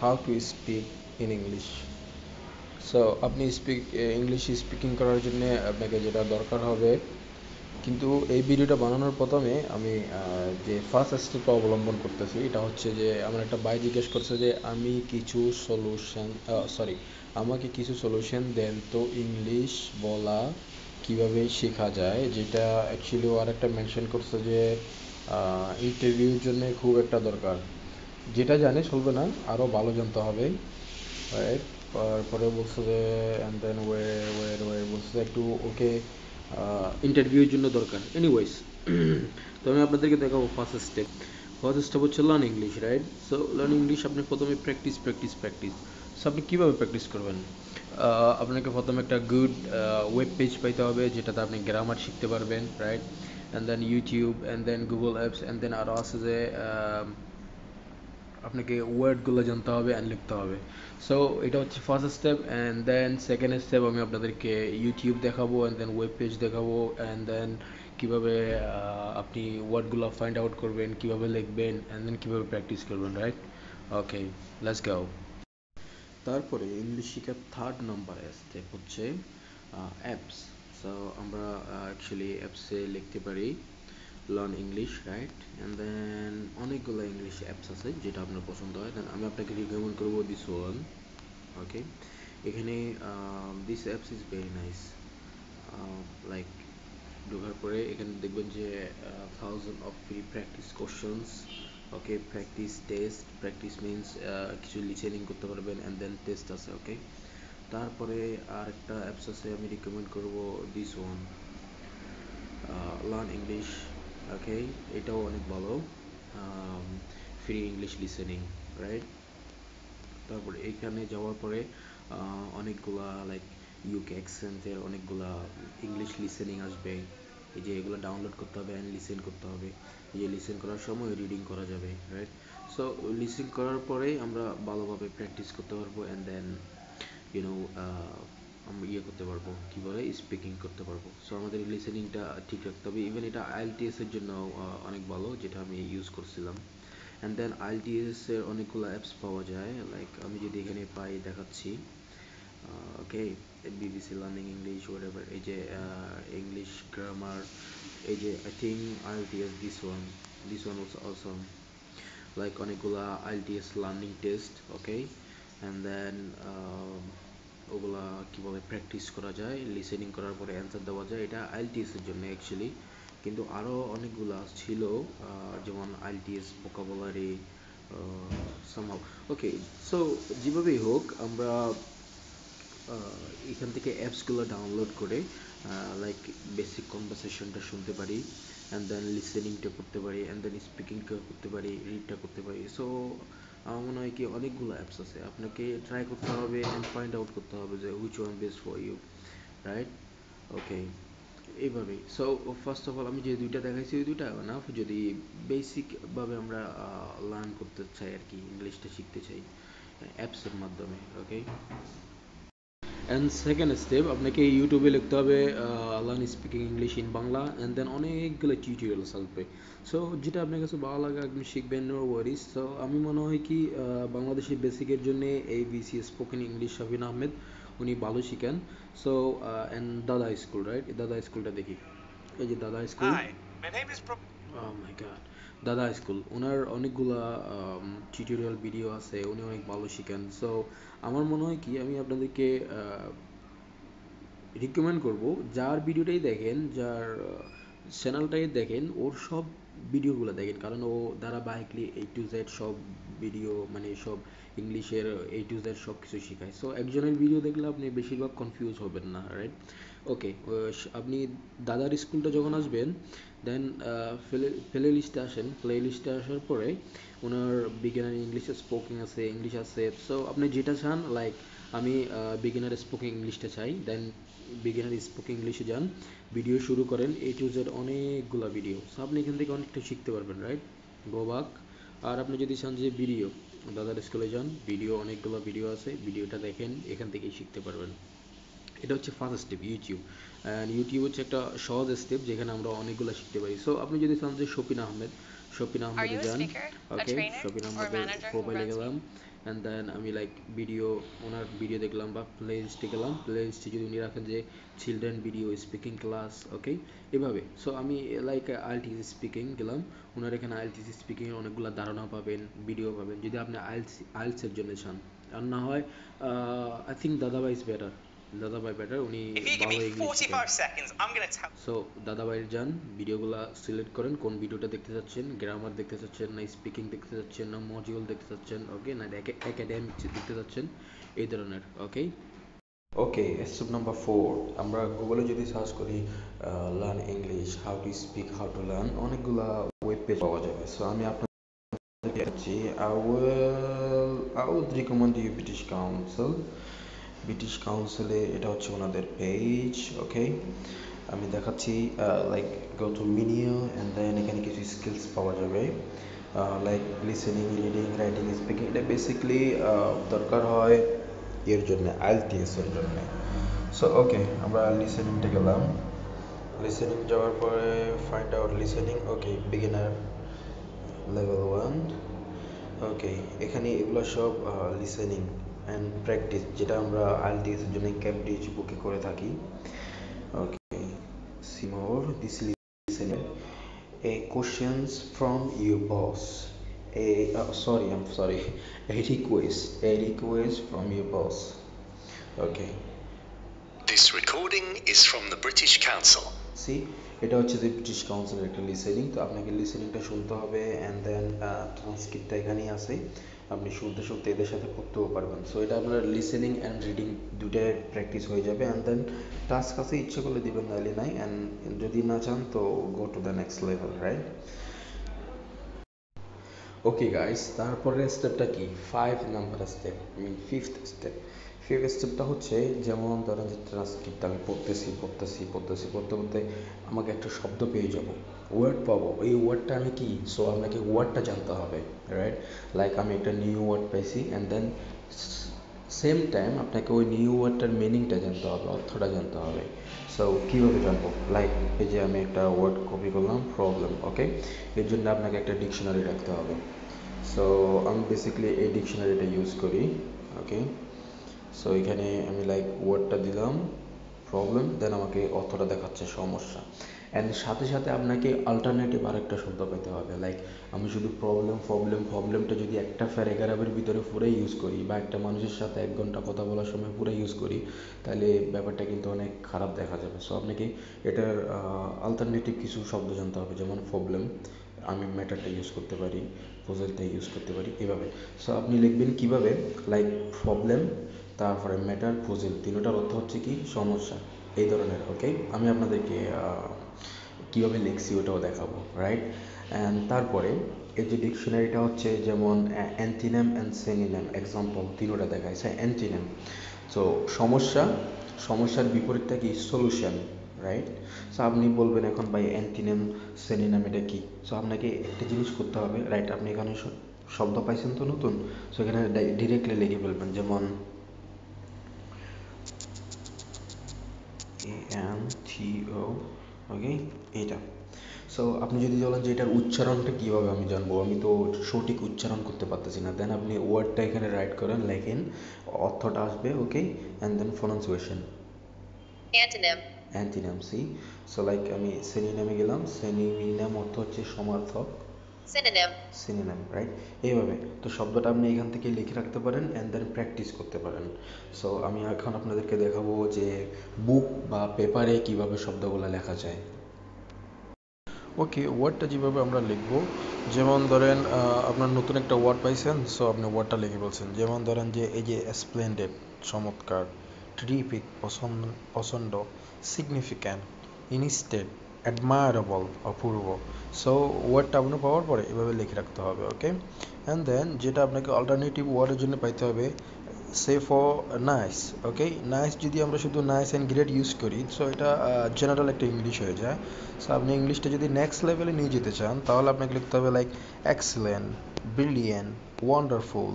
How to speak in English so আপনি speak English speaking করার জন্য আপনাকে যেটা দরকার হবে, কিন্তু এই ভিডিওটা বানানোর প্রথমে আমি যে ফার্স্ট স্টেপটা অবলম্বন করতেছি, এটা হচ্ছে যে আমার একটা ভাই জিজ্ঞেস করছে যে, আমি কিছু সলিউশন সরি আমাকে কিছু সলিউশন দেন তো ইংলিশ বলা কীভাবে শেখা যায়? যেটা অ্যাকচুয়ালি ও আরেকটা মেনশন করছে যে ইন্টারভিউর জন্য খুব একটা দরকার। যেটা জানে চলবে না আরও ভালো জানতে হবে। রাইট তারপরে বলছে যে and then way way way বলছে একটু ওকে ইন্টারভিউর জন্য দরকার। এনিওয়েজ তো আমি আপনাদেরকে দেখাবো ফার্স্ট স্টেপ ফার্স্ট স্টেপ হচ্ছে learn English right so learn English আপনি প্রথমে প্র্যাকটিস প্র্যাকটিস প্র্যাকটিস সো আপনি কীভাবে প্র্যাকটিস করবেন? আপনাকে প্রথমে একটা গুড ওয়েব পেজ পাইতে হবে, যেটাতে আপনি গ্রামার শিখতে পারবেন right and then YouTube and then Google apps and then আরও আছে যে আপনাকে ওয়ার্ডগুলো জানতে হবে অ্যান্ড লিখতে হবে। সো এটা হচ্ছে first step and then second step আমি আপনাদেরকে ইউটিউব দেখাবো অ্যান্ড দেন ওয়েব পেজ দেখাবো অ্যান্ড দেন কীভাবে আপনি ওয়ার্ডগুলো ফাইন্ড আউট করবেন, কীভাবে লিখবেন অ্যান্ড দেন কীভাবে প্র্যাকটিস করবেন রাইট ওকে লেটস গাও তারপরে ইংলিশ শেখার থার্ড নাম্বার স্টেপ হচ্ছে অ্যাপস সো আমরা অ্যাকচুয়ালি অ্যাপসে লিখতে পারি। Learn English right and then অনেকগুলো ইংলিশ অ্যাপস আছে যেটা আপনার পছন্দ হয়। দেন আমি আপনাকে রিকমেন্ড করব দিস ওয়ান ওকে এখানে this apps is very nice like ঢোকার পরে এখানে দেখবেন যে thousand of free practice questions okay practice test practice means কিছু লিসেনিং করতে পারবেন অ্যান্ড দেন টেস্ট আছে ওকে তারপরে আর একটা অ্যাপস আছে, আমি রিকমেন্ড করব this one learn English okay এটাও অনেক ভালো। ফ্রি ইংলিশ লিসেনিং রাইট তারপরে এইখানে যাওয়ার পরে অনেকগুলা লাইক ইউকে অ্যাকসেন্টের অনেকগুলা ইংলিশ লিসেনিং আসবে। এই যে এগুলো ডাউনলোড করতে হবে অ্যান্ড লিসেন করতে হবে। এই যে লিসেন করার সময় রিডিং করা যাবে রাইট সো লিসেন করার পরে আমরা ভালোভাবে প্র্যাকটিস করতে পারব অ্যান্ড দেন ইউনো আমরা ইয়ে করতে পারব, কী বলে স্পিকিং করতে পারব। সো আমাদের লিসেনিংটা ঠিক রাখতে হবে। ইভেন এটা আইএলটিএসের জন্য অনেক ভালো, যেটা আমি ইউজ করছিলাম। অ্যান্ড দেন আইএলটিএসের অনেকগুলো অ্যাপস পাওয়া যায়। লাইক আমি যদি এখানে পাই, দেখাচ্ছি। ওকে বিবিসি লার্নিং ইংলিশ ওয়ার এই যে ইংলিশ গ্রামার এই যে I think IELTS this one this one also like অনেকগুলা IELTS learning test okay and then ওগুলা কীভাবে প্র্যাকটিস করা যায় লিসেনিং করার পরে অ্যান্সার দেওয়া যায়। এটা আইএলটিএসের জন্য অ্যাকচুয়ালি কিন্তু আরও অনেকগুলা ছিল যেমন IELTS vocabulary somehow okay so যেভাবেই হোক, আমরা এখান থেকে অ্যাপসগুলো ডাউনলোড করে লাইক বেসিক কনভারসেশনটা শুনতে পারি অ্যান্ড দেন লিসেনিংটা করতে পারি অ্যান্ড দেন স্পিকিংটা করতে পারি রিডটা করতে পারি। সো আমার মনে হয় কি, অনেকগুলো অ্যাপস আছে। আপনাকে ট্রাই করতে হবে অ্যান্ড ফাইন্ড আউট করতে হবে যে which one best for you right okay এইভাবেই। সো ফার্স্ট অফ অল আমি যে দুইটা দেখাইছি, ওই দুইটা নাফ যদি বেসিকভাবে আমরা লার্ন করতে চাই আর কি ইংলিশটা শিখতে চাই অ্যাপসের মাধ্যমে ওকে অ্যান্ড সেকেন্ড স্টেপ আপনাকে ইউটিউবে লিখতে হবে learn speaking English in Bangla and then অনেকগুলো টিউটোরিয়ালস আসবে সো যেটা আপনার কাছে ভালো লাগে, আপনি শিখবেন নো ওয়ারিস তো আমি মনে হয় কি বাংলাদেশের বেসিকের জন্য এই BC spoken English Shabin Ahmed, উনি ভালো শিখেন। So and Dada school right Dada স্কুলটা দেখি। এই যে Dada school. My god Dada, school ওনার অনেকগুলা টিউটোরিয়াল ভিডিও আছে, উনি অনেক ভালো শিখেন। সো আমার মনে হয় কি, আমি আপনাদেরকে রিকমেন্ড করব, যার ভিডিওটাই দেখেন, যার চ্যানেলটাই দেখেন, ওর সব ভিডিওগুলো দেখেন। কারণ ও ধারাবাহিকলি এই টু জেড সব ভিডিও মানে সব ইংলিশের এই টু জেড সব কিছু শেখায়। সো একজনের ভিডিও দেখলে আপনি বেশিরভাগ কনফিউজ হবেন না রাইট ওকে আপনি দাদার স্কুলটা যখন আসবেন দেন প্লে লিস্টে আসেন। প্লে লিস্টে আসার পরে ওনার বিজ্ঞানের ইংলিশে স্পোকিং আছে ইংলিশ আছে। সো আপনি যেটা চান লাইক আমি বিগিনার স্পোকিং ইংলিশটা চাই দেন বিগিনার স্পোকিং ইংলিশে যান। ভিডিও শুরু করেন এ টু জেড অনেকগুলো ভিডিও সো আপনি এখান থেকে অনেকটা শিখতে পারবেন রাইট গোবাক আর আপনি যদি চান যে ভিডিও দাদার স্কুলে যান ভিডিও অনেকগুলো ভিডিও আছে ভিডিওটা দেখেন, এখান থেকেই শিখতে পারবেন। এটা হচ্ছে first step YouTube and YouTube হচ্ছে একটা সহজ স্টেপ যেখানে আমরা অনেকগুলো শিখতে পারি। সো আপনি যদি চান যে শপিন আহমেদ শপিন আহমেদে যান ওকে শপিন আহমেদের প্রোফাইলে গেলাম। অ্যান্ড দেন আমি লাইক ভিডিও ওনার ভিডিও দেখলাম বা প্লে লিস্টে গেলাম। প্লে লিস্টে যদি উনি রাখেন যে children video speaking class okay এভাবে। সো আমি লাইক আইএলটিসি স্পিকিং গেলাম। ওনার এখানে আইএলটিসি স্পিকিংয়ের অনেকগুলো ধারণা পাবেন ভিডিও পাবেন। যদি আপনি আইএলস আইএলসের জন্য চান। আর না হয় I think Dadabhai is better Dadabhai better উনি If you give ভালো me English 45 seconds, I'm going to tell so দাদাভাইয়ের যান ভিডিওগুলো সিলেক্ট করেন কোন ভিডিওটা দেখতে চাচ্ছেন গ্রামার দেখতে চাচ্ছেন না স্পিকিং দেখতে চাচ্ছেন না মডিউল দেখতে চাচ্ছেন ওকে না একাডেমিক দেখতে চাচ্ছেন এই ধরনের okay okay step number four আমরা গুগলে যদি সার্চ করি learn English how to speak how to learn অনেকগুলা ওয়েব পেজ পাওয়া যাবে। সো আমি আপনাদেরকে যাচ্ছি I will I will recommend you British Council British কাউন্সিলে এটা হচ্ছে ওনাদের পেজ ওকে আমি দেখাচ্ছি like go to menu and then এখানে কিছু স্কিলস পাওয়া যাবে। Like listening reading writing speaking এটা বেসিকলি দরকার হয় এর জন্য আইএলটিএস এর জন্য। সো ওকে আমরা লিসেনিংটা গেলাম। লিসেনিং যাওয়ার পরে find out listening okay beginner level one okay এখানে এগুলো সব লিসেনিং অ্যান্ড প্র্যাকটিস যেটা আমরা আইএলটিএস এর জন্য ক্যামব্রিজ বুকে করে থাকি। Okay see more this listening a questions from your boss. A uh, sorry i'm sorry. A request a request from your boss. Okay. This recording is from the British Council. See এটা হচ্ছে যে British কাউন্সিলের একটা listening তো আপনাকে লিসেনিংটা শুনতে হবে and then ট্রান্সক্রিপ্টটা এখানেই আছে। আপনি শুনতে শুনতে এদের সাথে করতেও পারবেন। সো এটা আপনার লিসেনিং অ্যান্ড রিডিং দুটাই প্র্যাকটিস হয়ে যাবে। অ্যান্ড দেন টাস্ক আছে, ইচ্ছে করলে দিবেন, নাহলে নাই। অ্যান্ড যদি না চান, তো go to the next level right okay guys তারপরের স্টেপটা কি? Five number step fifth step fifth স্টেপটা হচ্ছে যেমন ধরেন যে ট্রান্সক্রিপ্ট আমি পড়তেছি পড়তেছি পড়তেছি, পড়তে পড়তে আমাকে একটা শব্দ পেয়ে যাব। ওয়ার্ড পাবো। এই ওয়ার্ডটা আমি কি? সো আপনাকে ওয়ার্ডটা জানতে হবে রাইট লাইক আমি একটা নিউ ওয়ার্ড পাইছি অ্যান্ড দেন সেম টাইম আপনাকে ওই নিউ ওয়ার্ডটার মিনিংটা জানতে হবে, অর্থটা জানতে হবে। সো কীভাবে জানব? লাইক এই যে আমি একটা ওয়ার্ড কপি করলাম প্রবলেম ওকে এর জন্য আপনাকে একটা ডিকশনারি রাখতে হবে। সো আমি বেসিক্যালি এই ডিকশনারিটা ইউজ করি ওকে সো এখানে আমি লাইক ওয়ার্ডটা দিলাম প্রবলেম দেন আমাকে অর্থটা দেখাচ্ছে সমস্যা। অ্যান্ড সাথে সাথে আপনাকে আলটারনেটিভ আরেকটা শব্দ পেতে হবে লাইক আমি শুধু প্রবলেম প্রবলেম প্রবলেমটা যদি একটা প্যারাগ্রাফের ভিতরে পুরো ইউজ করি বা একটা মানুষের সাথে এক ঘণ্টা কথা বলার সময় পুরো ইউজ করি, তাহলে ব্যাপারটা কিন্তু অনেক খারাপ দেখা যাবে। সো আপনাকে এটার আলটারনেটিভ কিছু শব্দ জানতে হবে, যেমন প্রবলেম আমি ম্যাটারটা ইউজ করতে পারি পোজেলটা ইউজ করতে পারি, এভাবে। সো আপনি লিখবেন কীভাবে লাইক প্রবলেম তারপরে ম্যাটার পুজেল তিনটার অর্থ হচ্ছে কি? সমস্যা। এই ধরনের ওকে আমি আপনাদেরকে কীভাবে লিখছি ওটাও দেখাবো রাইট অ্যান্ড তারপরে এই যে ডিকশনারিটা হচ্ছে যেমন অ্যান্টিনেম অ্যান্ড সেনিনেম এক্সাম্পল তিনোটা দেখাইছে অ্যান্টিনেম সো সমস্যা, সমস্যার বিপরীতটা কি? সলিউশন রাইট সো আপনি বলবেন এখন ভাই অ্যান্টিনেম সেনিনেম এটা কি? সো আপনাকে একটা জিনিস করতে হবে রাইট আপনি এখানে শব্দ পাইছেন তো নতুন? সো এখানে ডিরেক্টলি লিখে ফেলবেন। যেমন এ এন টি ও ওকে এইটা। সো আপনি যদি বলেন যে এটার উচ্চারণটা কীভাবে আমি জানব? আমি তো সঠিক উচ্চারণ করতে পারতেছি না। দেন আপনি ওয়ার্ডটা এখানে রাইট করেন লেখেন অর্থটা আসবে okay and then pronunciation Antonym. Antonym see so like আমি সেনিনামে গেলাম। সেনিনাম অর্থ হচ্ছে সমার্থক। Synonym. সিনোনিম রাইট এইভাবে। তো শব্দটা আপনি এখান থেকে লিখে রাখতে পারেন অ্যান্ড দেন প্র্যাকটিস করতে পারেন। সো আমি এখন আপনাদেরকে দেখাবো যে বুক বা পেপারে কীভাবে শব্দগুলো লেখা যায়। ওকে ওয়ার্ডটা যেভাবে আমরা লিখব, যেমন ধরেন আপনার নতুন একটা ওয়ার্ড পাইছেন সো আপনি ওয়ার্ডটা লিখে বলছেন। যেমন ধরেন যে, এই যে স্প্লেন্ডেড চমৎকার ট্রিপিক পছন্দ পছন্দ সিগনিফিক্যান্ট ইনস্টেড অ্যাডমায়ারেবল অপূর্ব সো ওয়ার্ডটা আপনার পাওয়ার পরে এভাবে লিখে রাখতে হবে ওকে অ্যান্ড দেন যেটা আপনাকে অল্টারনেটিভ ওয়ার্ডের জন্য পাইতে হবে say for nice okay nice যদি আমরা শুধু নাইস অ্যান্ড গ্রেট ইউজ করি সো এটা জেনারেল একটা ইংলিশ হয়ে যায়। সো আপনি ইংলিশটা যদি নেক্সট লেভেলে নিয়ে যেতে চান, তাহলে আপনাকে লিখতে হবে লাইক এক্সেলেন্ট ব্রিলিয়েন্ট ওয়ান্ডারফুল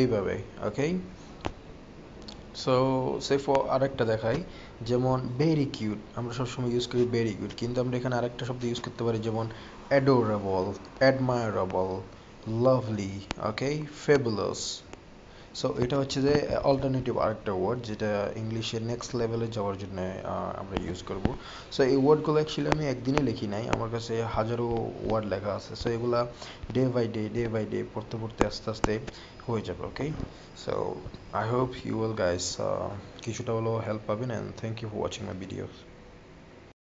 এইভাবে ওকে সো সেফো আরেকটা দেখাই, যেমন ভেরি কিউট আমরা সবসময় ইউজ করি ভেরি কিউট কিন্তু আমরা এখানে আরেকটা শব্দ ইউজ করতে পারি, যেমন adorable admirable lovely okay fabulous so এটা হচ্ছে যে অল্টারনেটিভ আরেকটা ওয়ার্ড যেটা ইংলিশের নেক্সট লেভেলে যাওয়ার জন্য আমরা ইউজ করব। সো এই ওয়ার্ডগুলো অ্যাকচুয়ালি আমি একদিনে লিখি নাই। আমার কাছে হাজারো ওয়ার্ড লেখা আছে। সো এগুলা day by day day by day পড়তে পড়তে আস্তে আস্তে হয়ে যাবে okay so I hope you will guys কিছুটা হলেও হেল্প পাবেন and thank you for watching my videos